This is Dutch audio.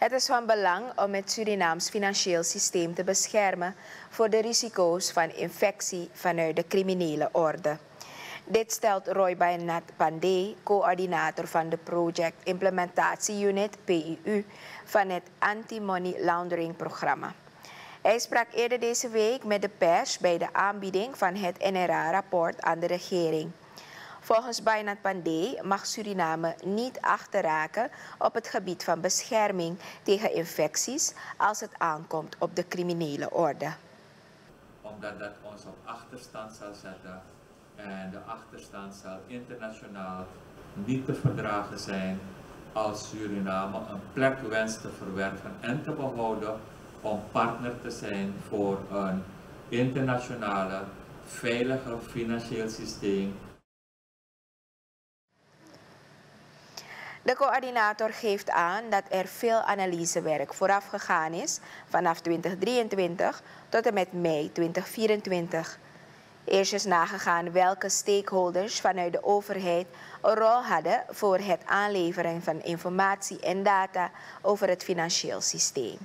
Het is van belang om het Surinaams financieel systeem te beschermen voor de risico's van infectie vanuit de criminele orde. Dit stelt Roy Bayanat Pandey, coördinator van de Project Implementatie Unit PIU van het Anti-Money Laundering programma. Hij sprak eerder deze week met de pers bij de aanbieding van het NRA-rapport aan de regering. Volgens Bainat Pandey mag Suriname niet achterraken op het gebied van bescherming tegen infecties als het aankomt op de criminele orde. Omdat dat ons op achterstand zal zetten en de achterstand zal internationaal niet te verdragen zijn als Suriname een plek wenst te verwerven en te behouden om partner te zijn voor een internationale, veilige financieel systeem. De coördinator geeft aan dat er veel analysewerk vooraf gegaan is vanaf 2023 tot en met mei 2024. Eerst is nagegaan welke stakeholders vanuit de overheid een rol hadden voor het aanleveren van informatie en data over het financieel systeem.